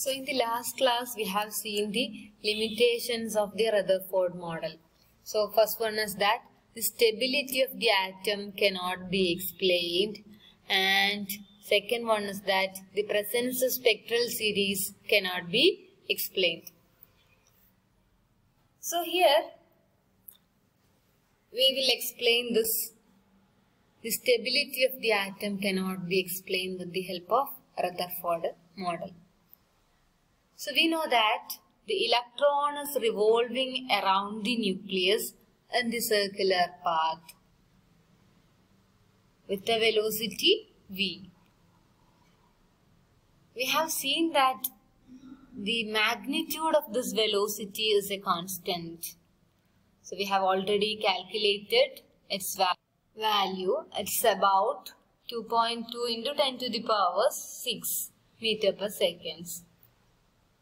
So in the last class, we have seen the limitations of the Rutherford model. So first one is that the stability of the atom cannot be explained and second one is that the presence of spectral series cannot be explained. So here we will explain this. The stability of the atom cannot be explained with the help of Rutherford model. So we know that the electron is revolving around the nucleus in the circular path with the velocity v. We have seen that the magnitude of this velocity is a constant. So we have already calculated its value. It's about 2.2 into 10 to the power 6 meter per seconds.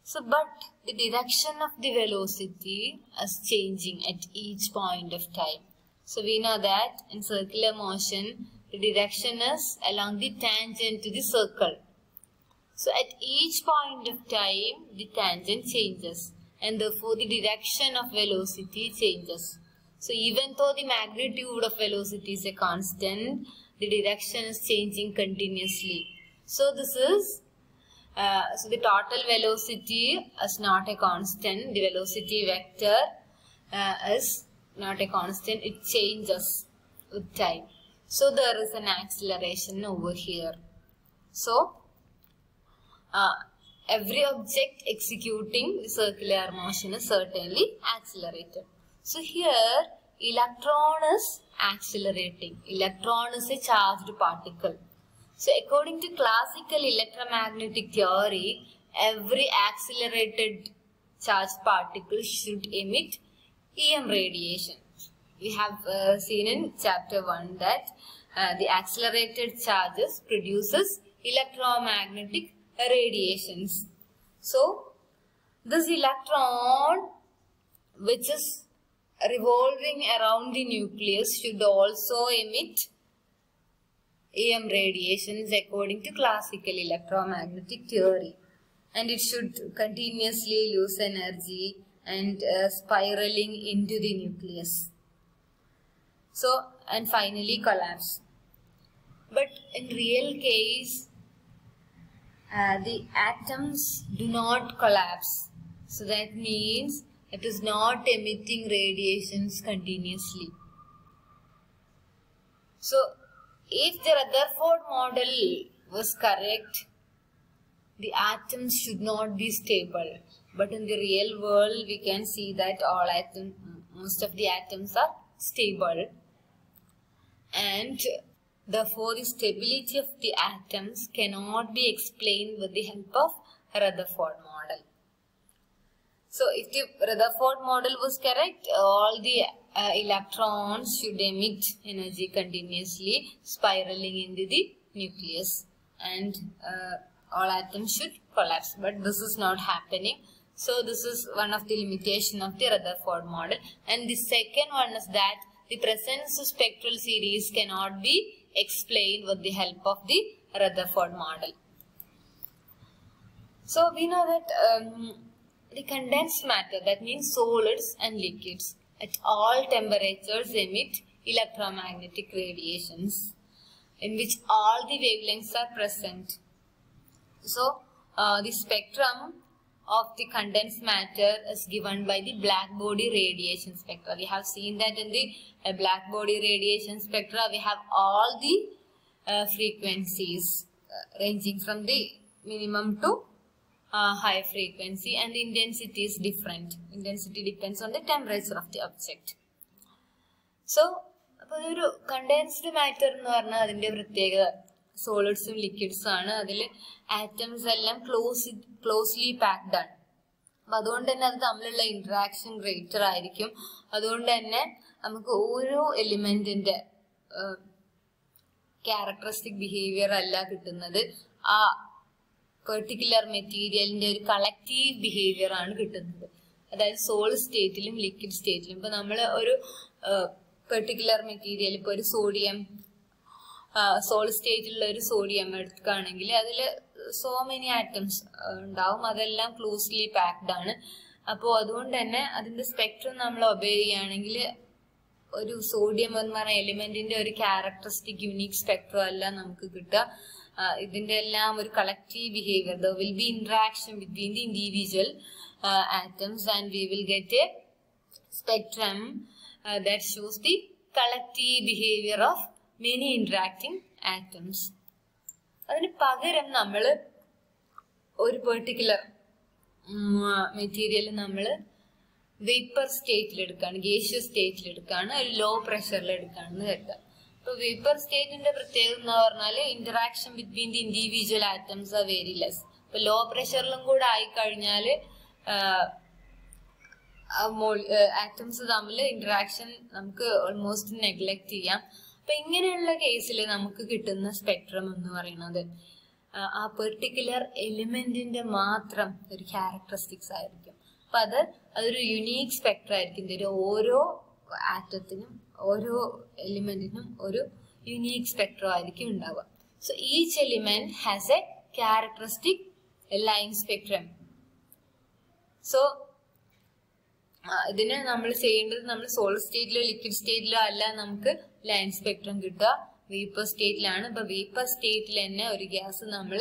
So, but the direction of the velocity is changing at each point of time. So, we know that in circular motion, the direction is along the tangent to the circle. So, at each point of time, the tangent changes and therefore the direction of velocity changes. So, even though the magnitude of velocity is a constant, the direction is changing continuously. So, this is uh, so the total velocity is not a constant. The velocity vector uh, is not a constant. It changes with time. So there is an acceleration over here. So uh, every object executing the circular motion is certainly accelerated. So here electron is accelerating. Electron is a charged particle. So according to classical electromagnetic theory, every accelerated charged particle should emit EM radiation. We have uh, seen in chapter 1 that uh, the accelerated charges produces electromagnetic radiations. So this electron which is revolving around the nucleus should also emit EM radiations according to classical electromagnetic theory. And it should continuously lose energy and uh, spiraling into the nucleus. So, and finally collapse. But in real case, uh, the atoms do not collapse. So that means it is not emitting radiations continuously. So, if the Rutherford model was correct, the atoms should not be stable. But in the real world, we can see that all atoms, most of the atoms are stable. And therefore, the stability of the atoms cannot be explained with the help of Rutherford model. So, if the Rutherford model was correct, all the uh, electrons should emit energy continuously, spiraling into the nucleus, and uh, all atoms should collapse. But this is not happening. So, this is one of the limitation of the Rutherford model. And the second one is that the presence of spectral series cannot be explained with the help of the Rutherford model. So, we know that um, the condensed matter, that means solids and liquids, at all temperatures emit electromagnetic radiations in which all the wavelengths are present. So, uh, the spectrum of the condensed matter is given by the black body radiation spectra. We have seen that in the uh, black body radiation spectra, we have all the uh, frequencies uh, ranging from the minimum to uh, frequency and and is is different. On the temperature of the object. So അപ്പോൾ ഒരു condensed matter എന്ന് പറഞ്ഞാൽ അതിന്റെ പ്രത്യേകത. സോളിഡ്സും ലിക്വിഡ്സും ആണ്. അതിൽ atoms എല്ലാം close closely packed ആണ്. അപ്പം അതുകൊണ്ട് തന്നെ അത് തമ്മിലുള്ള ഇൻട്രാക്ഷൻ ഗ്രേറ്റർ ആയിരിക്കും. അതുകൊണ്ട് തന്നെ നമുക്ക് ഓരോ എലിമെന്റിന്റെ ക്യാരക്ടറിസ്റ്റിക് ബിഹേവിയർ അല്ല കിട്ടുന്നത്. ആ പെർട്ടിക്കുലർ മെറ്റീരിയലിന്റെ ഒരു കളക്റ്റീവ് ബിഹേവിയർ ആണ് കിട്ടുന്നത്. അതായത് സോളിഡ് സ്റ്റേറ്റിലും ലിക്വിഡ് സ്റ്റേറ്റിലും ഇപ്പൊ നമ്മൾ ഒരു പെർട്ടിക്കുലർ മെറ്റീരിയൽ ഇപ്പൊ ഒരു സോഡിയം സോളിഡ് സ്റ്റേറ്റിലുള്ള ഒരു സോഡിയം എടുക്കുകയാണെങ്കിൽ അതിൽ സോ മെനി ആറ്റംസ് ഉണ്ടാവും. അതെല്ലാം ക്ലോസ്ലി പാക്ഡ് ആണ്. അപ്പോൾ അതുകൊണ്ട് തന്നെ അതിന്റെ സ്പെക്ട്രം നമ്മൾ ഒബേ ചെയ്യുകയാണെങ്കിൽ ഒരു സോഡിയം എന്ന് പറയുന്ന എലിമെന്റിന്റെ ഒരു ക്യാരക്ടറിസ്റ്റിക് യുണീക് സ്പെക്ട്രം അല്ല നമുക്ക് കിട്ടുക. ഇതിന്റെ എല്ലാം ഒരു collective behaviour the will be interaction between the individual atoms and we will get a spectrum that shows the collective behaviour of many many atoms. അതിന് പകരം നമ്മൾ ഒരു പെർട്ടിക്കുലർ മെറ്റീരിയൽ നമ്മൾ വേപ്പർ സ്റ്റേറ്റിൽ എടുക്കുകയാണ് ഗേഷ്യസ് സ്റ്റേറ്റിൽ എടുക്കുകയാണ് ലോ പ്രഷറിൽ എടുക്കുകയാണെന്ന് കരുതാം വേപ്പർ സ്റ്റേറ്റിന്റെ പ്രത്യേകത എന്ന് പറഞ്ഞാൽ interaction between the individual atoms ആ വെരി ലെസ് ഇപ്പൊ ലോ പ്രഷറിലും കൂടെ ആയിക്കഴിഞ്ഞാൽ ആറ്റംസ് തമ്മിൽ ഇന്ററാക്ഷൻ നമുക്ക് ഓൾമോസ്റ്റ് നെഗ്ലക്ട് ചെയ്യാം. അപ്പൊ ഇങ്ങനെയുള്ള കേസിൽ നമുക്ക് കിട്ടുന്ന സ്പെക്ട്രം എന്ന് പറയുന്നത് ആ, പെർട്ടിക്കുലർ എലിമെന്റിന്റെ മാത്രം ഒരു ക്യാരക്ടറിസ്റ്റിക്സ് ആയിരിക്കും. അപ്പൊ അത് അതൊരു യുണീക് സ്പെക്ട്രം ആയിരിക്കും. ഇതിന്റെ ഓരോ ആറ്റത്തിനും ഓരോ എലിമെന്റിനും ഒരു യുനീക് സ്പെക്ട്രോ ആയിരിക്കും ഉണ്ടാവുക. So each element has a characteristic line spectrum so ഇതിന് നമ്മൾ ചെയ്യേണ്ടത് നമ്മൾ സോളിഡ് സ്റ്റേറ്റിലോ ലിക്വിഡ് സ്റ്റേറ്റിലോ അല്ല നമുക്ക് ലൈൻ സ്പെക്ട്രം കിട്ടുക. വേപ്പർ സ്റ്റേറ്റിലാണ് ഇപ്പൊ വേപ്പർ സ്റ്റേറ്റിൽ തന്നെ ഒരു ഗ്യാസ് നമ്മൾ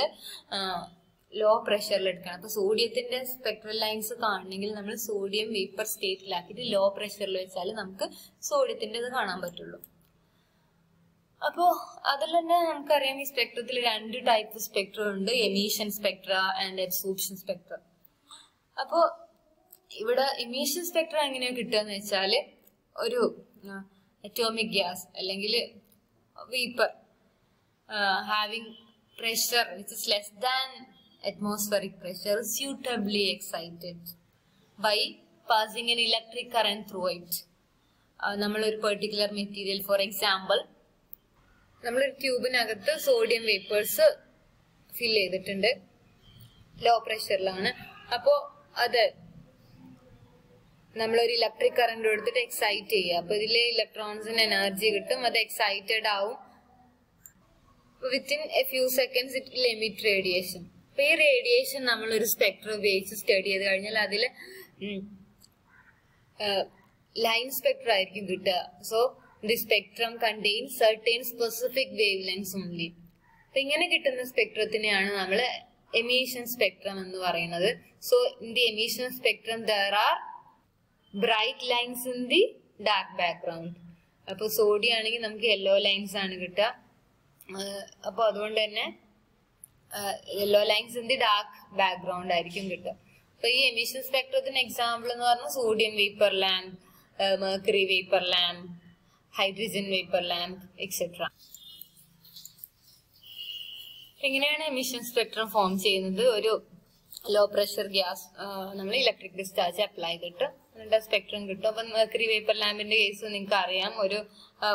ലോ പ്രഷറിൽ എടുക്കണം. അപ്പൊ സോഡിയത്തിന്റെ സ്പെക്ട്രൽ ലൈൻസ് കാണണമെങ്കിൽ നമ്മൾ സോഡിയം വേപ്പർ സ്റ്റേറ്റിലാക്കിയിട്ട് ലോ പ്രഷറിൽ വെച്ചാൽ നമുക്ക് സോഡിയത്തിന്റെ ഇത് കാണാൻ പറ്റുള്ളൂ. അപ്പോ അതിൽ തന്നെ നമുക്കറിയാം ഈ സ്പെക്ട്രത്തിൽ രണ്ട് ടൈപ്പ് സ്പെക്ട്രം ഉണ്ട്. Emission spectra and absorption spectra അപ്പോ ഇവിടെ എമീഷൻ സ്പെക്ട്ര എങ്ങനെയാ കിട്ടുക എന്ന് വെച്ചാൽ ഒരു അറ്റോമിക് ഗ്യാസ് അല്ലെങ്കിൽ vapour having pressure which is less than atmospheric pressure suitably excited by passing an electric current through it. നമ്മൾ ഒരു പെർട്ടിക്കുലർ മെറ്റീരിയൽ ഫോർ എക്സാമ്പിൾ നമ്മളൊരു ട്യൂബിനകത്ത് സോഡിയം വേപ്പേഴ്സ് ഫിൽ ചെയ്തിട്ടുണ്ട്. ലോ പ്രഷറിലാണ് അപ്പോ അത് നമ്മളൊരു ഇലക്ട്രിക് കറണ്ട് എടുത്തിട്ട് എക്സൈറ്റ് ചെയ്യുക. അപ്പൊ ഇതിലെ ഇലക്ട്രോൺസിന് എനർജി കിട്ടും. അത് എക്സൈറ്റഡ് ആവും. Within a few seconds it limit radiation അപ്പൊ ഈ റേഡിയേഷൻ നമ്മൾ ഒരു സ്പെക്ട്രം ഉപയോഗിച്ച് സ്റ്റഡി ചെയ്ത് കഴിഞ്ഞാൽ അതിൽ ലൈൻ സ്പെക്ട്ര ആയിരിക്കും കിട്ടുക. So the spectrum contain certain specific wavelengths only അപ്പൊ ഇങ്ങനെ കിട്ടുന്ന സ്പെക്ട്രത്തിനെയാണ് നമ്മൾ എമീഷൻ സ്പെക്ട്രം എന്ന് പറയുന്നത്. So in the emission spectrum there are bright lines in the dark background അപ്പൊ സോഡി ആണെങ്കിൽ നമുക്ക് യെല്ലോ ലൈൻസ് ആണ് കിട്ടുക. അപ്പൊ അതുകൊണ്ട് തന്നെ yellow lines in the dark background ആയിരിക്കും കിട്ടുക. അപ്പൊ ഈ എമിഷൻ സ്പെക്ട്രത്തിന് എക്സാമ്പിൾ എന്ന് പറഞ്ഞാൽ sodium vapour lamp mercury vapour lamp hydrogen vapour lamp etcetera എങ്ങനെയാണ് എമിഷൻ സ്പെക്ട്രം ഫോം ചെയ്യുന്നത്. ഒരു ലോ പ്രഷർ ഗ്യാസ് നമ്മൾ ഇലക്ട്രിക് ഡിസ്ചാർജ് അപ്ലൈ ചെയ്തിട്ട് എന്നിട്ട് സ്പെക്ട്രം കിട്ടും. അപ്പം മെർക്കറി വേപ്പർ ലാമ്പിന്റെ കേസ് നിങ്ങൾക്ക് അറിയാം ഒരു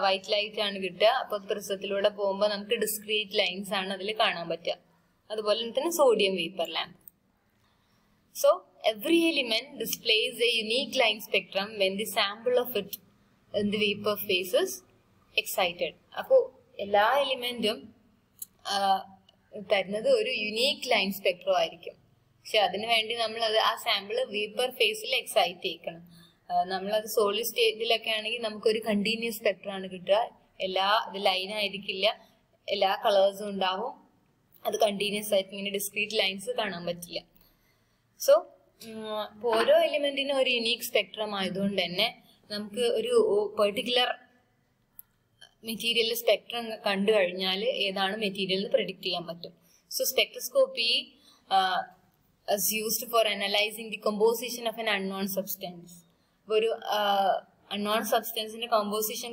വൈറ്റ് ലൈറ്റ് ആണ് കിട്ടുക. അപ്പൊ പ്രിസത്തിലൂടെ പോകുമ്പോൾ നമുക്ക് ഡിസ്ക്രീറ്റ് ലൈൻസ് ആണ് അതിൽ കാണാൻ പറ്റുക. അതുപോലെ തന്നെ sodium vapour lamp so every element displace a unique line spectrum when the sample of it in the vapour phases excited അപ്പോ എല്ലാ എലിമെന്റും തരുന്നത് ഒരു യുണീക് ലൈൻ സ്പെക്ട്രം ആയിരിക്കും. പക്ഷെ അതിനു വേണ്ടി നമ്മൾ അത് ആ സാമ്പിൾ വേപ്പർ ഫേസിൽ എക്സൈറ്റ് ചെയ്യിക്കണം. നമ്മളത് സോളിഡ് സ്റ്റേറ്റിലൊക്കെ ആണെങ്കിൽ നമുക്കൊരു കണ്ടിന്യൂസ് സ്പെക്ട്രം ആണ് കിട്ടുക. എല്ലാ ഇത് ലൈൻ ആയിരിക്കില്ല. എല്ലാ കളേഴ്സും ഉണ്ടാവും. അത് കണ്ടിന്യൂസ് ആയിട്ട് ഇങ്ങനെ ഡിസ്ക്രീറ്റ് ലൈൻസ് കാണാൻ പറ്റില്ല. സോ ഓരോ എലിമെന്റിനും ഒരു യുണീക് സ്പെക്ട്രം ആയതുകൊണ്ട് തന്നെ നമുക്ക് ഒരു പെർട്ടിക്കുലർ മെറ്റീരിയൽ സ്പെക്ട്രം കണ്ടു കഴിഞ്ഞാൽ ഏതാണ് മെറ്റീരിയൽ എന്ന് പ്രെഡിക്റ്റ് ചെയ്യാൻ പറ്റും. So spectroscopy is used for analyzing the of an unknown substance. ഒരു അൺനോൺ സബ്സ്റ്റൻസിന്റെ കോമ്പോസിഷൻ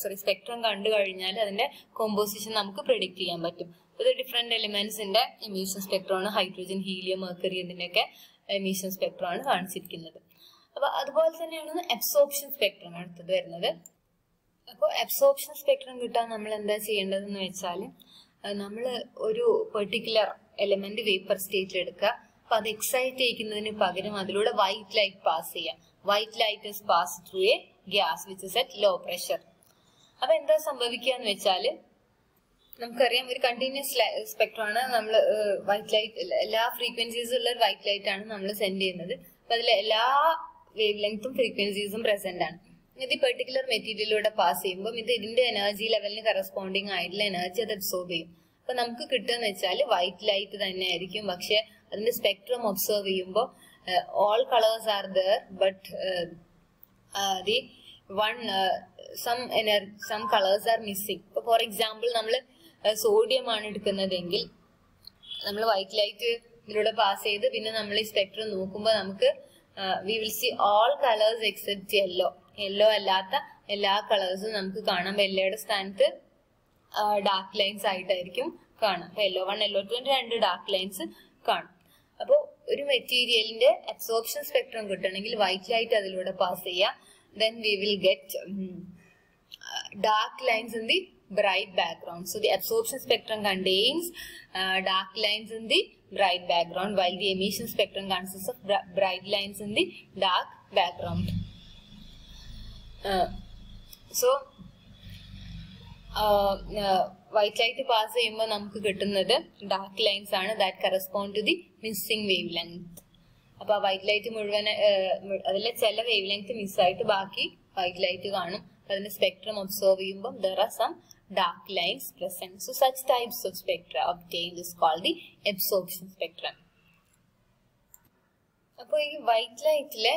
സോറി സ്പെക്ട്രം കണ്ടു കഴിഞ്ഞാൽ അതിന്റെ കോമ്പോസിഷൻ നമുക്ക് പ്രിഡിക്റ്റ് ചെയ്യാൻ പറ്റും. ഇത് ഡിഫറെന്റ് എലിമെന്റ്സിന്റെ എമീഷൻ സ്പെക്ട്രമാണ് ഹൈഡ്രോജൻ ഹീലിയം മെർക്കറി ഇതിന്റെയൊക്കെ എമീഷൻ സ്പെക്ട്രമാണ് കാണിച്ചിരിക്കുന്നത്. അപ്പോൾ അതുപോലെ തന്നെയാണ് അബ്സോർപ്ഷൻ സ്പെക്ട്രം അടുത്തത് വരുന്നത്. അപ്പോൾ അബ്സോർപ്ഷൻ സ്പെക്ട്രം കിട്ടാൻ നമ്മൾ എന്താ ചെയ്യേണ്ടതെന്ന് വെച്ചാൽ നമ്മൾ ഒരു പെർട്ടിക്കുലർ എലിമെന്റ് വേപ്പർ സ്റ്റേറ്റിൽ എടുക്കുക. അപ്പൊ അത് എക്സൈറ്റ് ചെയ്യിക്കുന്നതിന് പകരം അതിലൂടെ വൈറ്റ് ലൈറ്റ് പാസ് ചെയ്യാം white light is pass through a gas which is at low pressure അപ്പൊ എന്താ സംഭവിക്കുക എന്ന് വെച്ചാൽ നമുക്കറിയാം ഒരു കണ്ടിന്യൂസ് സ്പെക്ട്രം ആണ് നമ്മൾ വൈറ്റ് ലൈറ്റ് എല്ലാ ഫ്രീക്വൻസീസും ഉള്ള ഒരു വൈറ്റ് ലൈറ്റ് ആണ് നമ്മൾ സെൻഡ് ചെയ്യുന്നത്. അപ്പൊ അതിൽ എല്ലാ വേവ് ലെങ്ത്തും ഫ്രീക്വൻസീസും പ്രസന്റ് ആണ്. ഇത് ഈ പെർട്ടിക്കുലർ മെറ്റീരിയലിലൂടെ പാസ് ചെയ്യുമ്പോൾ ഇത് ഇതിന്റെ എനർജി ലെവലിന് കറസ്പോണ്ടിങ് ആയിട്ടുള്ള എനർജി അത് അബ്സോർബ് ചെയ്യും. അപ്പൊ നമുക്ക് കിട്ടുക വെച്ചാൽ വൈറ്റ് ലൈറ്റ് തന്നെ ആയിരിക്കും. പക്ഷെ അതിന്റെ സ്പെക്ട്രം ഒബ്സർവ് ചെയ്യുമ്പോൾ all colours are there but the one some energy some colours are missing ഇപ്പൊ ഫോർ എക്സാമ്പിൾ നമ്മൾ സോഡിയം ആണ് എടുക്കുന്നതെങ്കിൽ നമ്മൾ വൈറ്റ് ലൈറ്റ് ഇതിലൂടെ പാസ് ചെയ്ത് പിന്നെ നമ്മൾ ഈ സ്പെക്ട്രം നോക്കുമ്പോൾ നമുക്ക് we will see all colours except yellow yellow അല്ലാത്ത എല്ലാ കളേഴ്സും നമുക്ക് കാണാം. വെള്ളയുടെ സ്ഥാനത്ത് ഡാർക്ക് ലൈൻസ് ആയിട്ടായിരിക്കും കാണാം. അപ്പൊ യെല്ലോ വൺ യെല്ലോ ടു രണ്ട് ഡാർക്ക് ലൈൻസ് കാണും. അപ്പോൾ ഒരു മെറ്റീരിയലിന്റെ അബ്സോർപ്ഷൻ സ്പെക്ട്രം കിട്ടണമെങ്കിൽ വൈറ്റ് ലൈറ്റ് അതിലൂടെ പാസ് ചെയ്യുക then we will get dark lines in the bright background. So the absorption spectrum contains uh, dark lines in the bright background while the emission spectrum consists of bright lines in the dark background. Uh, so കിട്ടുന്നത് dark lines ആണ് that correspond to the missing wave length അപ്പൊ ആ white light മുഴുവൻ അതിലെ ചില wave length മിസ്സായിട്ട് ബാക്കി white light കാണും അതിന്റെ സ്പെക്ട്രം ഒബ്സർവ് ചെയ്യുമ്പോൾ there are some dark lines present. So such types of spectra obtained is called the absorption spectrum. അപ്പോൾ ഈ വൈറ്റ് ലൈറ്റിലെ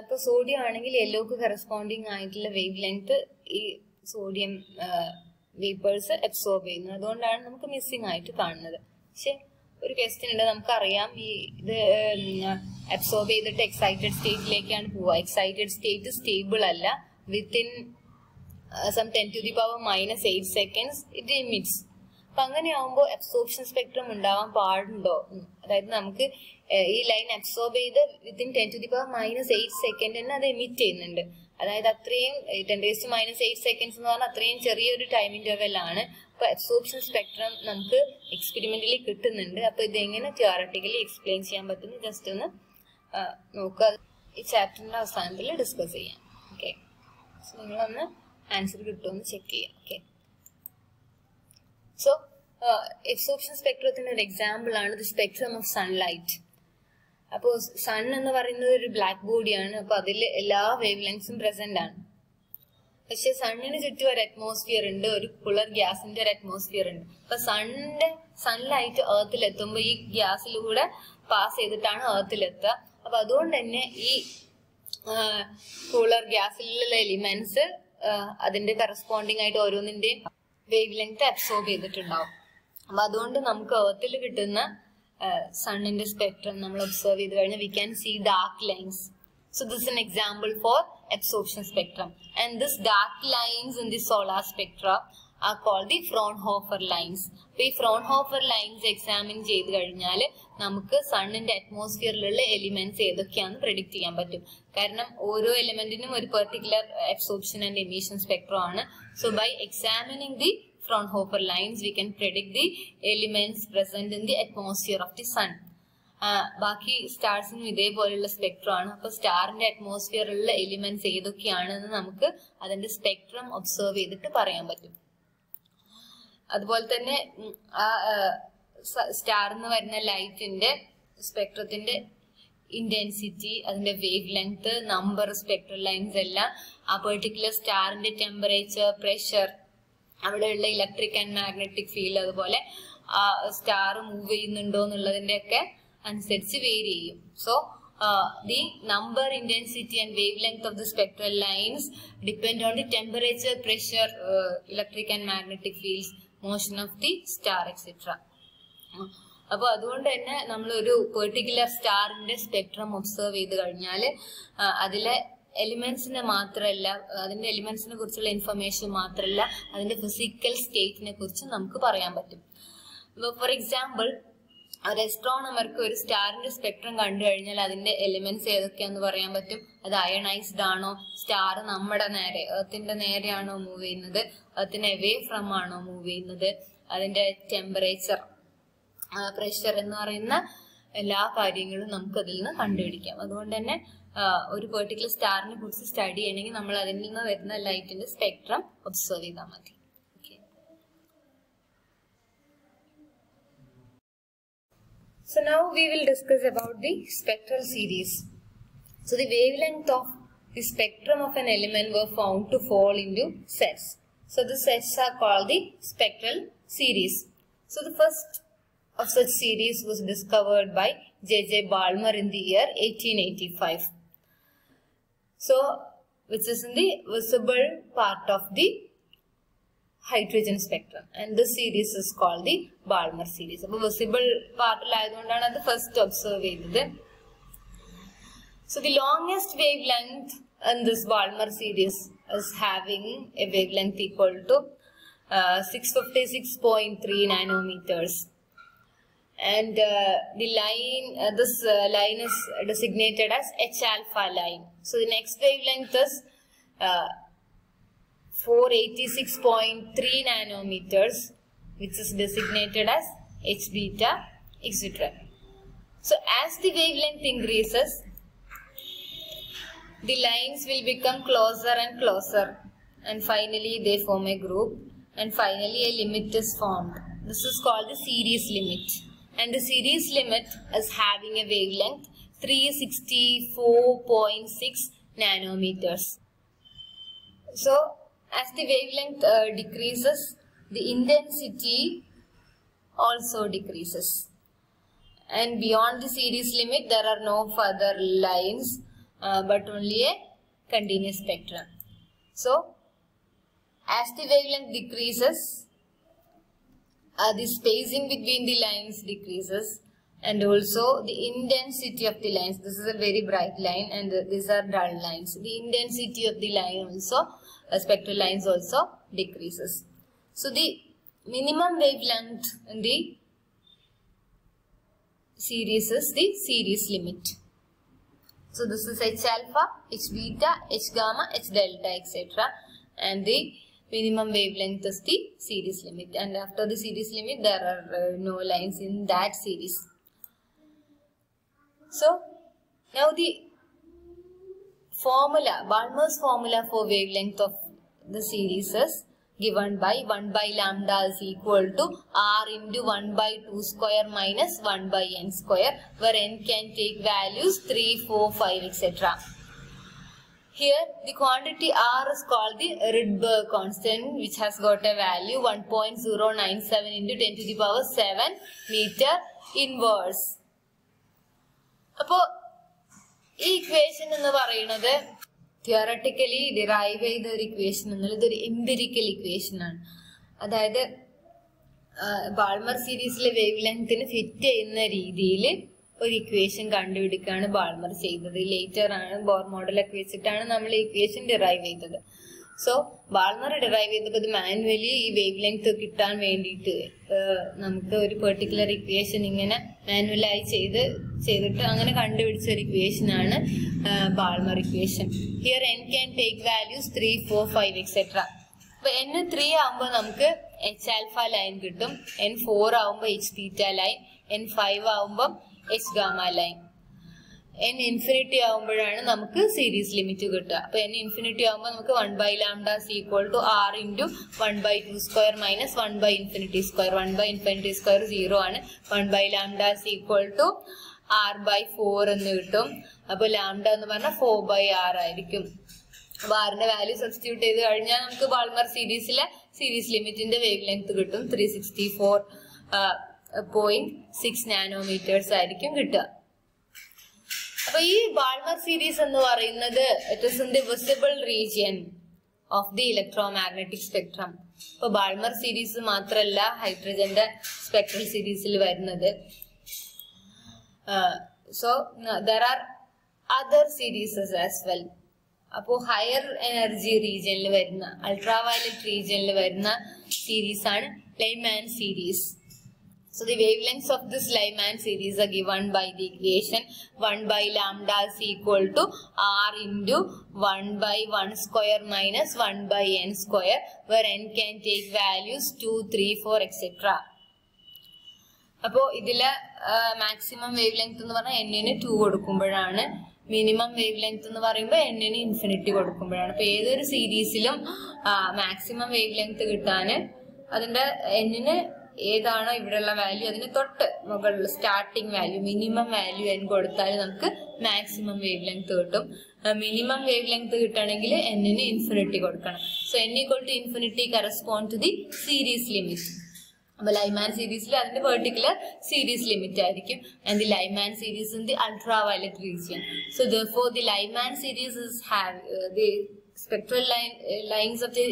ഇപ്പോൾ സോഡിയം ആണെങ്കിൽ യെല്ലോക്ക് കറസ്പോണ്ടിങ് ആയിട്ടുള്ള വേവ് ലെങ്ത് ഈ സോഡിയം വേപ്പേഴ്സ് അബ്സോർബ് ചെയ്യുന്നത് അതുകൊണ്ടാണ് നമുക്ക് മിസ്സിങ് ആയിട്ട് കാണുന്നത്. പക്ഷെ ഒരു ക്വസ്റ്റ്യൻ ഉണ്ട്. നമുക്കറിയാം ഈ ഇത് അബ്സോർബ് ചെയ്തിട്ട് എക്സൈറ്റഡ് സ്റ്റേറ്റിലേക്കാണ് പോവുക. എക്സൈറ്റഡ് സ്റ്റേറ്റ് സ്റ്റേബിൾ അല്ല. Within some ten to the power minus eight seconds it emits അപ്പൊ അങ്ങനെ ആവുമ്പോൾ അബ്സോർപ്ഷൻ സ്പെക്ട്രം ഉണ്ടാവാൻ പാടുണ്ടോ? അതായത് നമുക്ക് ഈ ലൈൻ അബ്സോർബ് ചെയ്ത് within ten to the power minus eight second തന്നെ അത് എമിറ്റ് ചെയ്യുന്നുണ്ട്. അതായത് അത്രയും ten raise to minus eight seconds എന്ന് പറഞ്ഞാൽ അത്രയും ചെറിയൊരു ടൈം ഇന്റർവെല്ലാണ് അപ്പൊ അബ്സോർപ്ഷൻ സ്പെക്ട്രം നമുക്ക് എക്സ്പെരിമെന്റലി കിട്ടുന്നുണ്ട്. അപ്പൊ ഇതെങ്ങനെ തിയോറട്ടിക്കലി എക്സ്പ്ലെയിൻ ചെയ്യാൻ പറ്റുന്നു? ജസ്റ്റ് ഒന്ന് നോക്കുക. ഈ ചാപ്റ്ററിന്റെ അവസാനത്തിൽ ഡിസ്കസ് ചെയ്യാം. ഓക്കെ നിങ്ങളൊന്ന് ആൻസർ കിട്ടുമെന്ന് ചെക്ക് ചെയ്യാം ഓക്കെ സോ എക്സോപ്ഷൻ സ്പെക്ട്രത്തിന്റെ ഒരു എക്സാമ്പിൾ ആണ് ദി സ്പെക്ട്രം ഓഫ് സൺലൈറ്റ് അപ്പോൾ സൺ എന്ന് പറയുന്നത് ഒരു ബ്ലാക്ക് ബോഡിയാണ് അപ്പൊ അതിൽ എല്ലാ വേവ് ലെങ്സും പ്രസന്റ് ആണ്. പക്ഷെ സണ്ണിന് ചുറ്റും ഒരു അറ്റ്മോസ്ഫിയർ ഉണ്ട് ഒരു കുളർ ഗ്യാസിന്റെ ഒരു അറ്റ്മോസ്ഫിയർ ഉണ്ട്. അപ്പൊ സണ്ണിന്റെ സൺലൈറ്റ് ഏർത്തിൽ എത്തുമ്പോൾ ഈ ഗ്യാസിലൂടെ പാസ് ചെയ്തിട്ടാണ് ഏർത്തിൽ എത്തുക. അപ്പൊ അതുകൊണ്ട് തന്നെ ഈ കൂളർ ഗ്യാസിലുള്ള എലിമെന്റ്സ് അതിന്റെ കറസ്പോണ്ടിങ് ആയിട്ട് ഓരോന്നിന്റെയും വേവ് ലെങ്ത് അബ്സോർബ് ചെയ്തിട്ടുണ്ടാവും. അപ്പൊ അതുകൊണ്ട് നമുക്ക് ഏർത്തിൽ കിട്ടുന്ന സണ്ണിന്റെ സ്പെക്ട്രം നമ്മൾ ഒബ്സർവ് ചെയ്ത് കഴിഞ്ഞാൽ we can see dark lines so this an example for for spectrum and And dark lines in the solar spectra are called the Fraunhofer lines. ഈ ഫ്രോൺഹോഫർ ലൈൻസ് എക്സാമിൻ ചെയ്ത് കഴിഞ്ഞാൽ നമുക്ക് സണ്ണിന്റെ അറ്റ്മോസ്ഫിയറിലുള്ള എലിമെന്റ്സ് ഏതൊക്കെയാണെന്ന് പ്രെഡിക്റ്റ് ചെയ്യാൻ പറ്റും കാരണം ഓരോ എലിമെന്റിനും ഒരു particular absorption and emission spectrum ആണ് so by examining the Fraunhofer lines we can predict the elements present in the atmosphere of the sun. ബാക്കി സ്റ്റാർസിനും ഇതേപോലെയുള്ള സ്പെക്ട്രം ആണ് അപ്പൊ സ്റ്റാറിന്റെ അറ്റ്മോസ്ഫിയറിലുള്ള എലിമെന്റ്സ് ഏതൊക്കെയാണെന്ന് നമുക്ക് അതിന്റെ സ്പെക്ട്രം ഒബ്സർവ് ചെയ്തിട്ട് പറയാൻ പറ്റും അതുപോലെ തന്നെ ആ സ്റ്റാർ എന്ന് വരുന്ന ലൈറ്റിന്റെ സ്പെക്ട്രത്തിന്റെ ഇന്റൻസിറ്റി അതിന്റെ wave length number spectral lines എല്ലാം ആ പെർട്ടിക്കുലർ സ്റ്റാറിന്റെ ടെമ്പറേച്ചർ പ്രഷർ അവിടെയുള്ള ഇലക്ട്രിക് ആൻഡ് മാഗ്നറ്റിക് ഫീൽഡ് അതുപോലെ ആ സ്റ്റാർ മൂവ് ചെയ്യുന്നുണ്ടോ എന്നുള്ളതിന്റെ ഒക്കെ അനുസരിച്ച് വേരി ചെയ്യും. So the number intensity and wave length of the spectral lines depend on the temperature pressure electric and magnetic fields. Motion of the star etcetera അപ്പൊ അതുകൊണ്ട് തന്നെ നമ്മൾ ഒരു പെർട്ടിക്കുലർ സ്റ്റാറിന്റെ സ്പെക്ട്രം ഒബ്സർവ് ചെയ്ത് കഴിഞ്ഞാൽ അതിലെ എലിമെന്റ്സിനെ മാത്രമല്ല അതിന്റെ എലിമെന്റ്സിനെ കുറിച്ചുള്ള ഇൻഫർമേഷൻ മാത്രമല്ല അതിന്റെ ഫിസിക്കൽ സ്റ്റേറ്റിനെ കുറിച്ച് നമുക്ക് പറയാൻ പറ്റും. ഫോർ എക്സാമ്പിൾ ഒരു എസ്ട്രോണമർക്ക് ഒരു സ്റ്റാറിന്റെ സ്പെക്ട്രം കണ്ടു കഴിഞ്ഞാൽ അതിന്റെ എലിമെന്റ്സ് ഏതൊക്കെയാന്ന് പറയാൻ പറ്റും. അത് അയണൈസ്ഡ് ആണോ? സ്റ്റാർ നമ്മുടെ നേരെ എർത്തിന്റെ നേരെയാണോ മൂവ് ചെയ്യുന്നത്? എർത്തിന് എവേ ഫ്രം ആണോ മൂവ് ചെയ്യുന്നത്? അതിന്റെ ടെമ്പറേച്ചർ പ്രഷർ എന്ന് പറയുന്ന എല്ലാ കാര്യങ്ങളും നമുക്ക് അതിൽ നിന്ന് കണ്ടുപിടിക്കാം. അതുകൊണ്ട് തന്നെ ഒരു പെർട്ടിക്കുലർ സ്റ്റാറിനെ കുറിച്ച് സ്റ്റഡി ചെയ്യണമെങ്കിൽ നമ്മൾ അതിൽ നിന്ന് വരുന്ന ലൈറ്റിന്റെ സ്പെക്ട്രം ഒബ്സർവ് ചെയ്താൽ മതി. So now we will discuss about the spectral series. So the wavelength of the spectrum of an element were found to fall into sets. So the sets are called the spectral series. So the first of such series was discovered by J.J. Balmer in the year 1885. So which is in the visible part of the hydrogen spectrum and the series is call the Balmer series അപ്പൊ visible പാർട്ടിലായതുകൊണ്ടാണ് അത് first observe ചെയ്തത്. So the longest wave length in this Balmer series is having a wave length equal to six fifty six point three nanometres and uh, the line uh, this uh, line is designated as h alpha line. So the next wavelength is uh, 486.3 nanometers which is designated as h beta etc so as the wavelength increases the lines will become closer and closer and finally they form a group and finally a limit is formed. This is called the series limit. And the series limit is having a wavelength 364.6 nanometers. So, as the wavelength uh, decreases, the intensity also decreases. And beyond the series limit, there are no further lines, uh, but only a continuous spectrum. So, as the wavelength decreases, uh, the spacing between the lines decreases and also the intensity of the lines. This is a very bright line and these are dull lines. The intensity of the line also uh, spectral lines also decreases. So the minimum wavelength in the series is the series limit. So this is h alpha h beta h gamma h delta etc and the minimum wavelength is the series limit. And after the series limit there are uh, no lines in that series so now the formula Balmer's formula for wavelength of the series is given by 1 by lambda is equal to r into 1 by 2 square minus 1 by n square where n can take values 3 4 5 etc here, the quantity R is called the Rydberg constant, which has got a value 1.097 into 10 to the power 7 meter inverse. അപ്പോ ഈ equation എന്ന് പറയുന്നത് theoretically derive ചെയ്ത ഒരു equation എന്നുള്ള ഇതൊരു empirical equation ആണ്. അതായത് ബാൾമർ സീരീസിലെ വേവ് ലെങ്ത്തിന് ഫിറ്റ് ചെയ്യുന്ന രീതിയിൽ ഒരു ഇക്വേഷൻ കണ്ടുപിടിക്കുകയാണ് ബാൾമർ ചെയ്തത്. ലേറ്റർ ആണ് ബോർ മോഡലൊക്കെ വെച്ചിട്ടാണ് നമ്മൾ ഈ ഇക്വേഷൻ ഡിറൈവ് ചെയ്തത്. സോ ബാൾമർ ഡിറൈവ് ചെയ്തപ്പോൾ ഇത് മാനുവലി ഈ വേവ് ലെങ്ത് കിട്ടാൻ വേണ്ടിയിട്ട് നമുക്ക് ഒരു പെർട്ടിക്കുലർ ഇക്വേഷൻ ഇങ്ങനെ മാനുവലായി ചെയ്ത് ചെയ്തിട്ട് അങ്ങനെ കണ്ടുപിടിച്ച ഒരു ഇക്വേഷൻ ആണ് Balmer equation here n can take values three four five etcetera അപ്പൊ എൻ ത്രീ ആകുമ്പോൾ നമുക്ക് എച്ച് ആൽഫ ലൈൻ കിട്ടും എൻ ഫോർ ആകുമ്പോൾ H theta line n five ആകുമ്പോൾ H gamma line n infinity ആകുമ്പോഴാണ് നമുക്ക് സീരീസ് ലിമിറ്റ് കിട്ടുക. അപ്പൊ എൻ ഇൻഫിനിറ്റി ആകുമ്പോൾ നമുക്ക് one by lambda equal to R into one by two square minus one by infinity square one by infinity square zero ആണ്. One by lambda equal to R by four എന്ന് കിട്ടും. അപ്പൊ lambda എന്ന് പറഞ്ഞാൽ four by R ആയിരിക്കും. അപ്പൊ ആറിന്റെ value substitute ചെയ്ത് കഴിഞ്ഞാൽ നമുക്ക് ബാൾമർ സീരീസിലെ സീരീസ് ലിമിറ്റിന്റെ വേവ് ലെങ്ത് കിട്ടും. Three sixty four point six nanometres ആയിരിക്കും കിട്ടുക. അപ്പൊ ഈ ബാൾമർ സീരീസ് എന്ന് പറയുന്നത് it is in the visible region of the electromagnetic spectrum ഇപ്പൊ ബാൾമർ സീരീസ് മാത്രല്ല ഹൈഡ്രജന്റെ സ്പെക്ട്രൽ സീരീസിൽ വരുന്നത്. So there are other serieses as well അപ്പോൾ ഹയർ എനർജി റീജിയനിൽ വരുന്ന അൾട്രാവയലറ്റ് റീജിയനിൽ വരുന്ന സീരീസ് ആണ് Lyman series So the wavelengths of this Lyman series are given by the equation 1 by lambda is equal to r into 1 by 1 square minus 1 by n square where n can take values 2, 3, 4 etc. അപ്പോൾ ഇതിലെ maximum wave length എന്ന് പറഞ്ഞാൽ എന്നിന് two കൊടുക്കുമ്പോഴാണ് minimum wave length എന്ന് പറയുമ്പോൾ എന്നിന് infinity കൊടുക്കുമ്പോഴാണ് അപ്പോൾ ഏതൊരു സീരീസിലും മാക്സിമം വേവ് ലെങ്ത് കിട്ടാൻ അതിന്റെ എന്നിന് ഏതാണോ ഇവിടെയുള്ള വാല്യൂ അതിന് തൊട്ട് മുകളിൽ starting value minimum value n കൊടുത്താൽ നമുക്ക് മാക്സിമം വേവ് ലെങ്ത് കിട്ടും. മിനിമം വേവ് ലെങ്ത് കിട്ടണമെങ്കിൽ എന്നിന് ഇൻഫിനിറ്റി കൊടുക്കണം. So n equal to infinity correspond to the series limit അപ്പൊ ലൈമാൻ സീരീസിൽ അതിന്റെ പെർട്ടിക്കുലർ സീരീസ് ലിമിറ്റ് ആയിരിക്കും. And the Lyman series in the ultraviolet region so the for the Lyman series is have the spectral line, lines lines of the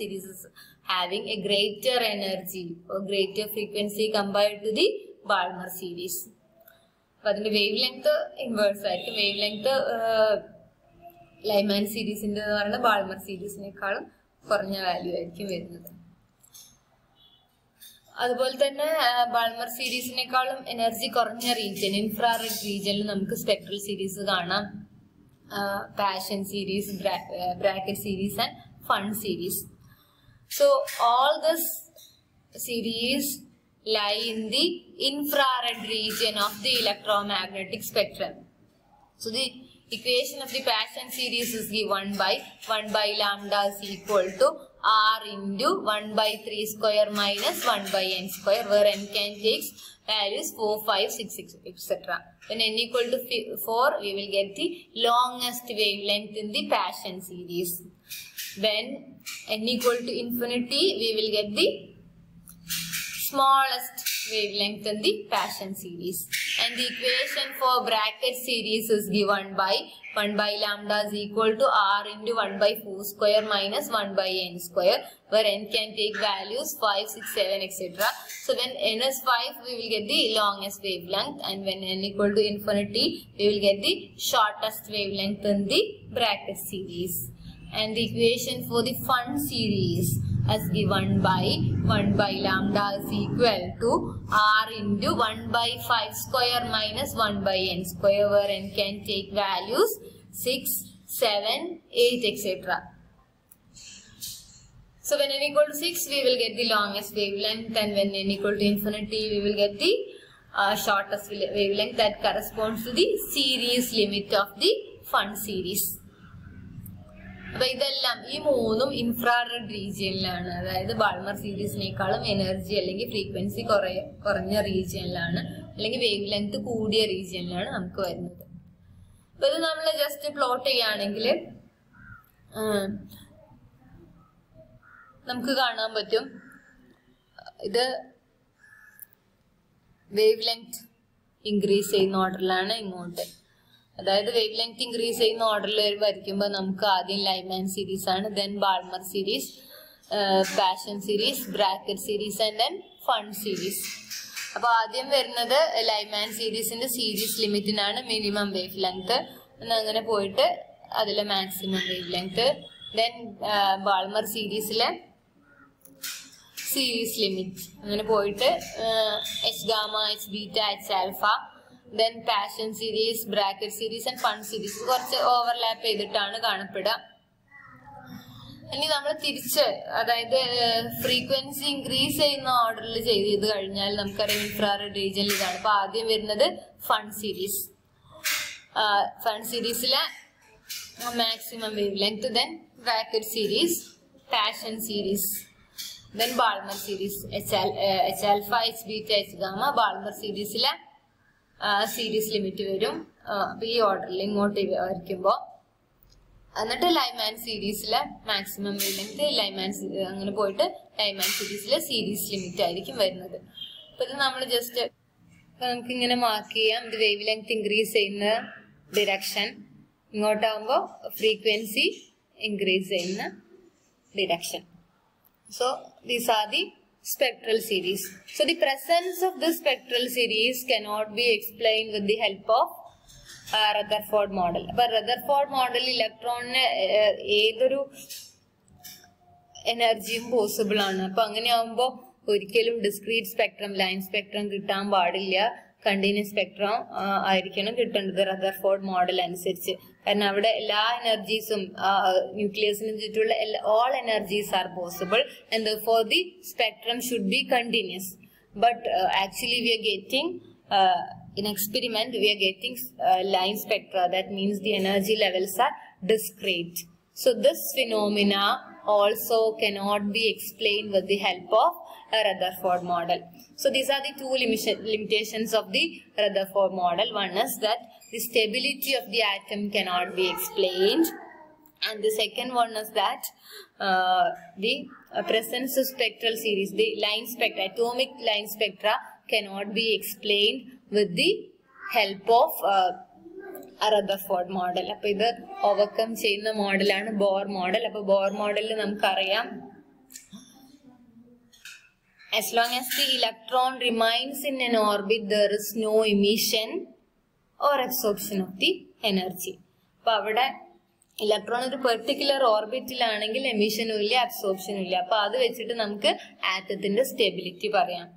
series having a greater energy or greater frequency compared to the Balmer series. അപ്പൊ അതിന്റെ wave length inverse ആയിരിക്കും wave length Lyman സീരീസിന്റെ എന്ന് പറയുന്ന Balmer സീരീസിനേക്കാളും കുറഞ്ഞ value ആയിരിക്കും വരുന്നത്. അതുപോലെ തന്നെ ബാൾമർ സീരീസിനേക്കാളും എനർജി കുറഞ്ഞ റീജിയൻ ഇൻഫ്രാറെഡ് റീജിയനിൽ നമുക്ക് സ്പെക്ട്രൽ സീരീസ് കാണാം. Paschen series Brackett series and Pfund series so all this series lie in the infrared region of the electromagnetic spectrum so the equation of the Paschen series is given by 1 by lambda is equal to r into 1 by 3 square minus 1 by n square where n can take values 4, 5, 6, 6 etc. When n equal to 4 we will get the longest wavelength in the Paschen series. When n equal to infinity we will get the smallest wavelength in the Passion series. And the equation for bracket series is given by 1 by lambda is equal to r into 1 by 4 square minus 1 by n square where n can take values 5, 6, 7 etc. So when n is 5 we will get the longest wavelength and when n equal to infinity we will get the shortest wavelength in the bracket series. And the equation for the fun series as given by 1 by lambda is equal to r into 1 by 5 square minus 1 by n square where n can take values 6, 7, 8 etc. So when n equal to 6 we will get the longest wavelength and when n equal to infinity we will get the uh, shortest wavelength that corresponds to the series limit of the fun series. അപ്പൊ ഇതെല്ലാം ഈ മൂന്നും infrared റീജിയനിലാണ് അതായത് Balmer സീരീസിനേക്കാളും energy അല്ലെങ്കിൽ frequency കുറേ കുറഞ്ഞ റീജിയനിലാണ് അല്ലെങ്കിൽ വേവ് ലെങ്ത് കൂടിയ റീജിയനിലാണ് നമുക്ക് വരുന്നത്. അപ്പൊ ഇത് നമ്മൾ ജസ്റ്റ് പ്ലോട്ട് ചെയ്യുകയാണെങ്കിൽ നമുക്ക് കാണാൻ പറ്റും. ഇത് വേവ് ലെങ്ത് ഇൻക്രീസ് ചെയ്യുന്ന ഓർഡറിലാണ് ഇങ്ങോട്ട്. അതായത് വേവ് ലെങ്ത് ഇൻക്രീസ് ചെയ്യുന്ന ഓർഡറിൽ വരയ്ക്കുമ്പോൾ നമുക്ക് ആദ്യം ലൈമാൻ സീരീസ് ആണ് then Balmer series Paschen series Brackett series and then Pfund series അപ്പോൾ ആദ്യം വരുന്നത് ലൈമാൻ സീരീസിന്റെ സീരീസ് ലിമിറ്റിനാണ് മിനിമം വേവ് ലെങ്ത് അങ്ങനെ പോയിട്ട് അതിലെ maximum wave length then Balmer സീരീസിലെ സീരീസ് ലിമിറ്റ് അങ്ങനെ പോയിട്ട് H gamma H beta H alpha then Paschen series Brackett series and Pfund series കുറച്ച് ഓവർലാപ്പ് ചെയ്തിട്ടാണ് കാണപ്പെടുക. ഇനി നമ്മൾ തിരിച്ച് അതായത് ഫ്രീക്വൻസി ഇൻക്രീസ് ചെയ്യുന്ന ഓർഡറിൽ ചെയ്ത് ചെയ്ത് കഴിഞ്ഞാൽ നമുക്കറിയാം ഇൻഫ്രാറെഡ് റീജിയനിൽ ഇതാണ്. അപ്പൊ ആദ്യം വരുന്നത് ഫൺ സീരീസ് ഫൺ സീരീസിലെ maximum wavelength then Brackett series Paschen series then Balmer series H alpha H beta H gamma Balmer സീരീസിലെ സീരീസ് ലിമിറ്റ് വരും. അപ്പൊ ഈ ഓർഡറിൽ ഇങ്ങോട്ട് വരയ്ക്കുമ്പോൾ എന്നിട്ട് ലൈമാൻ സീരീസിലെ മാക്സിമം ലെങ്ത് ലൈമാൻ അങ്ങനെ പോയിട്ട് ലൈമാൻ സീരീസിലെ സീരീസ് ലിമിറ്റ് ആയിരിക്കും വരുന്നത്. അപ്പൊ ഇത് നമ്മൾ ജസ്റ്റ് നമുക്ക് ഇങ്ങനെ മാർക്ക് ചെയ്യാം. ഇത് വേവ് ലെങ്ത് ഇൻക്രീസ് ചെയ്യുന്ന ഡിറക്ഷൻ ഇങ്ങോട്ടാകുമ്പോൾ ഫ്രീക്വൻസി ഇൻക്രീസ് ചെയ്യുന്ന direction so these are the spectral series. So the presence of this spectral series cannot be explained with the help of uh, Rutherford model. But Rutherford model ഇലക്ട്രോണിന് ഏതൊരു എനർജിയും possible ആണ് അപ്പൊ line ഒരിക്കലും discrete spectrum line spectrum കിട്ടാൻ പാടില്ല continuous spectrum ആയിരിക്കണം കിട്ടേണ്ടത് റദർഫോർഡ് മോഡൽ അനുസരിച്ച് കാരണം അവിടെ എല്ലാ എനർജീസും ന്യൂക്ലിയസിന് ചുറ്റുള്ള all energies are possible and for the spectrum should be continuous but actually we are getting in experiment we are getting uh, line spectra that means the energy levels are discrete so this phenomena also cannot be explained with the help of a Rutherford model. So these are the two limitation, limitations of the Rutherford model. One is that the stability of the atom cannot be explained and the second one is that uh, the uh, presence of spectral series, the line spectra, atomic line spectra cannot be explained with the help of uh, Rutherford model അപ്പൊ ഇത് overcome ചെയ്യുന്ന മോഡലാണ് Bohr model അപ്പൊ bore മോഡലിൽ നമുക്കറിയാം as long as the electron remains in an orbit there is no emission Or absorption of the energy അപ്പൊ അവിടെ electron ഒരു പെർട്ടിക്കുലർ ഓർബിറ്റിലാണെങ്കിൽ എമിഷനും ഇല്ല അബ്സോർപ്ഷനും ഇല്ല അപ്പൊ അത് വെച്ചിട്ട് നമുക്ക് ആറ്റത്തിന്റെ സ്റ്റെബിലിറ്റി പറയാം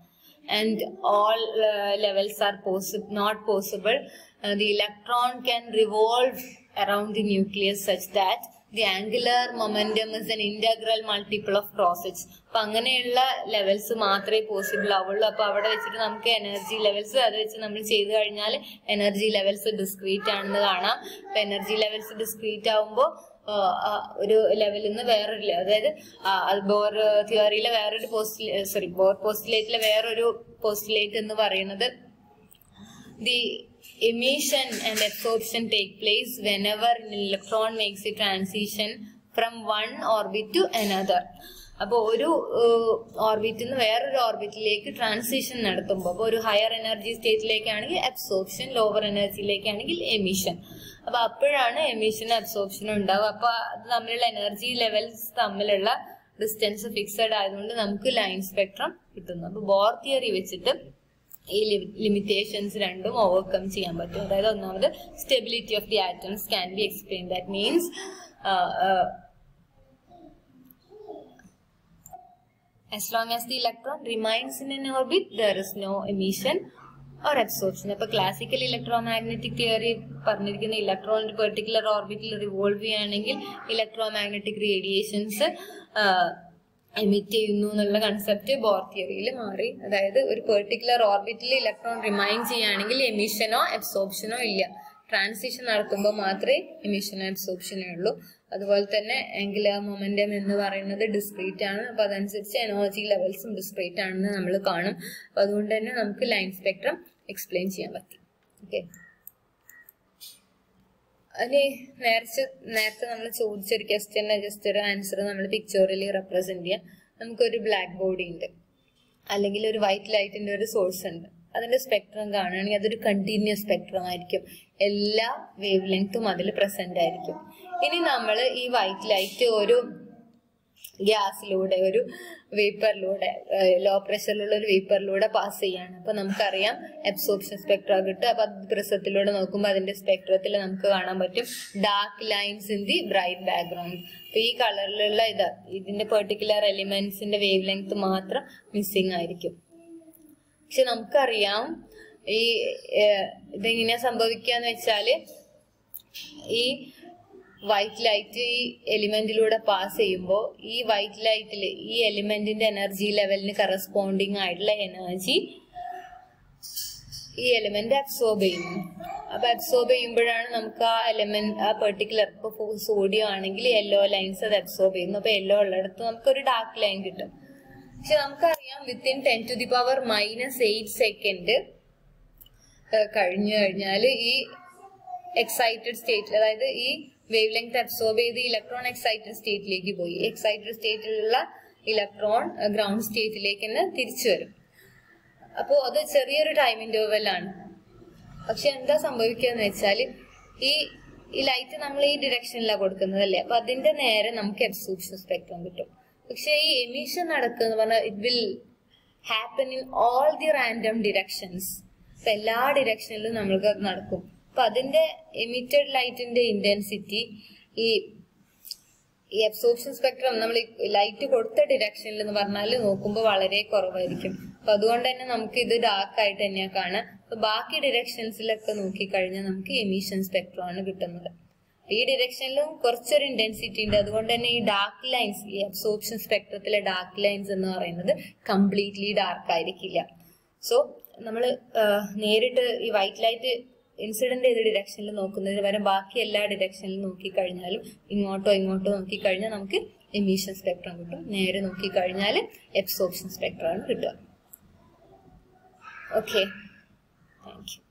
and all uh, levels are possible not possible uh, the electron can revolve around the nucleus such that the angular momentum is an integral multiple of h അപ്പൊ അങ്ങനെയുള്ള ലെവൽസ് മാത്രമേ പോസിബിൾ ആവുള്ളൂ. അപ്പൊ അവിടെ വെച്ചിട്ട് നമുക്ക് എനർജി ലെവൽസ് അത് വെച്ച് നമ്മൾ ചെയ്തു കഴിഞ്ഞാൽ എനർജി ലെവൽസ് ഡിസ്ക്രീറ്റ് ആണെന്ന് കാണാം. അപ്പൊ എനർജി ലെവൽസ് ഡിസ്ക്രീറ്റ് ആവുമ്പോൾ ഒരു ലെവലിൽ നിന്ന് വേറൊരു അതായത് ബോർ തിയറിയിലെ വേറൊരു പോസ്റ്റ് സോറി ബോർ പോസ്റ്റിലേറ്റിലെ വേറൊരു പോസ്റ്റിലേറ്റ് എന്ന് പറയുന്നത് the emission and absorption take place whenever an electron makes a transition from one orbit to another. അപ്പോൾ ഒരു ഓർബിറ്റിൽ നിന്ന് വേറൊരു ഓർബിറ്റിലേക്ക് ട്രാൻസിഷൻ നടത്തുമ്പോൾ അപ്പോൾ ഒരു ഹയർ എനർജി സ്റ്റേറ്റിലേക്കാണെങ്കിൽ അബ്സോർപ്ഷൻ ലോവർ എനർജിയിലേക്കാണെങ്കിൽ എമിഷൻ അപ്പോൾ അപ്പോഴാണ് എമിഷനും അബ്സോർപ്ഷനും ഉണ്ടാവുക. അപ്പോൾ അത് തമ്മിലുള്ള എനർജി ലെവൽസ് തമ്മിലുള്ള ഡിസ്റ്റൻസ് ഫിക്സഡ് ആയതുകൊണ്ട് നമുക്ക് ലൈൻ സ്പെക്ട്രം കിട്ടുന്നു. അപ്പോൾ ബോർ തിയറി വെച്ചിട്ട് ഈ ലിമിറ്റേഷൻസ് രണ്ടും ഓവർകം ചെയ്യാൻ പറ്റും. അതായത് ഒന്നാമത് stability of the atoms can be explain that means as long as the electron remains in an orbit there is no emission or absorption അപ്പൊ ക്ലാസിക്കൽ ഇലക്ട്രോ ഇലക്ട്രോമാഗ്നറ്റിക് തിയറി പറഞ്ഞിരിക്കുന്ന electron particular ഓർബിറ്റിൽ revolve ചെയ്യുകയാണെങ്കിൽ electromagnetic radiations emit ചെയ്യുന്നു എന്നുള്ള concept bore തിയറിയിൽ മാറി. അതായത് ഒരു പെർട്ടിക്കുലർ ഓർബിറ്റിൽ ഇലക്ട്രോൺ റിമൈൻ ചെയ്യുകയാണെങ്കിൽ എമിഷനോ അബ്സോർപ്ഷനോ ഇല്ല. ട്രാൻസിഷൻ നടത്തുമ്പോൾ മാത്രമേ എമിഷനോ അബ്സോർപ്ഷനോ ഉള്ളൂ. അതുപോലെ തന്നെ ആംഗുലർ മൊമെന്റം എന്ന് പറയുന്നത് ഡിസ്ക്രീറ്റ് ആണ്. അപ്പൊ അതനുസരിച്ച് എനർജി ലെവൽസും ഡിസ്ക്രീറ്റ് ആണെന്ന് നമ്മൾ കാണും. അപ്പൊ അതുകൊണ്ട് തന്നെ നമുക്ക് ലൈൻ സ്പെക്ട്രം എക്സ്പ്ലെയിൻ ചെയ്യാൻ പറ്റും. ഓക്കെ അതിന് നേരത്തെ നേരത്തെ നമ്മൾ ചോദിച്ചൊരു ക്വസ്റ്റ്യന് ജസ്റ്റ് ഒരു ആൻസർ നമ്മൾ പിക്ചറിൽ റെപ്രസെന്റ് ചെയ്യാം. നമുക്കൊരു ബ്ലാക്ക് ബോഡി ഉണ്ട്. അല്ലെങ്കിൽ ഒരു വൈറ്റ് ലൈറ്റിന്റെ ഒരു സോഴ്സ് ഉണ്ട്. അതിന്റെ സ്പെക്ട്രം കാണുകയാണെങ്കിൽ അതൊരു കണ്ടിന്യൂസ് സ്പെക്ട്രം ആയിരിക്കും. എല്ലാ വേവ് ലെങ്ത്തും അതിൽ പ്രസന്റ് ആയിരിക്കും. ഇനി നമ്മൾ ഈ വൈറ്റ് ലൈറ്റ് ഒരു ഗ്യാസിലൂടെ ഒരു വേപ്പറിലൂടെ ലോ പ്രഷറിലുള്ള ഒരു വേപ്പറിലൂടെ പാസ് ചെയ്യാണ്. അപ്പൊ നമുക്കറിയാം അബ്സോർപ്ഷൻ സ്പെക്ട്ര കിട്ടും. അപ്പൊ പ്രസത്തിലൂടെ നോക്കുമ്പോൾ അതിന്റെ സ്പെക്ട്രത്തിൽ നമുക്ക് കാണാൻ പറ്റും dark lines in the bright background അപ്പൊ ഈ കളറിലുള്ള ഇത് ഇതിന്റെ പെർട്ടിക്കുലർ എലിമെന്റ്സിന്റെ വേവ് ലെങ്ത് മാത്രം മിസ്സിങ് ആയിരിക്കും. പക്ഷെ നമുക്കറിയാം ഈ ഇതെങ്ങനെയാ ഇതെങ്ങനെയാ സംഭവിക്കാന്ന് വെച്ചാൽ ഈ വൈറ്റ് ലൈറ്റ് ഈ എലിമെന്റിലൂടെ പാസ് ചെയ്യുമ്പോൾ ഈ വൈറ്റ് ലൈറ്റിൽ ഈ എലിമെന്റിന്റെ എനർജി ലെവലിന് കറസ്പോണ്ടിങ് ആയിട്ടുള്ള എനർജി ഈ എലിമെന്റ് അബ്സോർബ് ചെയ്യുന്നു. അപ്പൊ അബ്സോർബ് ചെയ്യുമ്പോഴാണ് നമുക്ക് ആ എലിമെന്റ് ആ പെർട്ടിക്കുലർ ഇപ്പൊ സോഡിയം ആണെങ്കിൽ യെല്ലോ ലൈൻസ് അത് അബ്സോർബ് ചെയ്യുന്നു. അപ്പൊ യെല്ലോ ഉള്ളിടത്ത് നമുക്ക് ഒരു ഡാർക്ക് ലൈൻ കിട്ടും. പക്ഷെ നമുക്കറിയാം within ten to the power minus eight second കഴിഞ്ഞു കഴിഞ്ഞാൽ ഈ എക്സൈറ്റഡ് സ്റ്റേറ്റ് അതായത് ഈ വേവ് ലെങ്ത് അബ്സോർബ് ചെയ്ത് ഇലക്ട്രോൺ എക്സൈറ്റഡ് സ്റ്റേറ്റിലേക്ക് പോയി. എക്സൈറ്റഡ് സ്റ്റേറ്റിലുള്ള ഇലക്ട്രോൺ ഗ്രൗണ്ട് സ്റ്റേറ്റിലേക്ക് തന്നെ തിരിച്ചു വരും. അപ്പോൾ അത് ചെറിയൊരു ടൈം ഇന്റർവെല്ലാണ് പക്ഷെ എന്താ സംഭവിക്കുക എന്ന് വെച്ചാൽ ഈ ഈ ലൈറ്റ് നമ്മൾ ഈ ഡിറക്ഷനിലാണ് കൊടുക്കുന്നത് അല്ലേ? അപ്പൊ അതിന്റെ നേരെ നമുക്ക് എബ്സോർപ്ഷൻ സ്പെക്ട്രം കിട്ടും. പക്ഷെ ഈ എമിഷൻ നടക്കുക എന്ന് പറഞ്ഞാൽ it will happen in all the random directions എല്ലാ ഡിറക്ഷനിലും നമ്മൾക്ക് നടക്കും. അപ്പൊ അതിന്റെ എമിറ്റഡ് ലൈറ്റിന്റെ ഇന്റൻസിറ്റി ഈ ഈ അബ്സോർപ്ഷൻ സ്പെക്ട്രം നമ്മൾ ലൈറ്റ് കൊടുത്ത ഡിറക്ഷനിൽ എന്ന് പറഞ്ഞാൽ നോക്കുമ്പോൾ വളരെ കുറവായിരിക്കും. അപ്പൊ അതുകൊണ്ട് തന്നെ നമുക്ക് ഇത് ഡാർക്ക് ആയിട്ട് തന്നെയാ കാണാം അപ്പൊ ബാക്കി ഡിറക്ഷൻസിലൊക്കെ നോക്കിക്കഴിഞ്ഞാൽ നമുക്ക് എമിഷൻ സ്പെക്ട്രം ആണ് കിട്ടുന്നത്. ഈ ഡിറക്ഷനിലും കുറച്ചൊരു ഇന്റൻസിറ്റി ഉണ്ട്. അതുകൊണ്ട് തന്നെ ഈ ഡാർക്ക് ലൈൻസ് ഈ അബ്സോർപ്ഷൻ സ്പെക്ട്രത്തിലെ ഡാർക്ക് ലൈൻസ് എന്ന് പറയുന്നത് കംപ്ലീറ്റ്ലി ഡാർക്ക് ആയിരിക്കില്ല. സോ നമ്മൾ നേരിട്ട് ഈ വൈറ്റ് ലൈറ്റ് ഇൻസിഡന്റ് ഏത് ഡിറക്ഷനിൽ നോക്കുന്നതിന് പകരം ബാക്കി എല്ലാ ഡിറക്ഷനിലും നോക്കിക്കഴിഞ്ഞാലും ഇങ്ങോട്ടോ ഇങ്ങോട്ടോ നോക്കിക്കഴിഞ്ഞാൽ നമുക്ക് എമിഷൻ സ്പെക്ട്രം കിട്ടും. നേരെ നോക്കിക്കഴിഞ്ഞാൽ എബ്സോർപ്ഷൻ സ്പെക്ട്രമാണ് കിട്ടുക. Okay thank you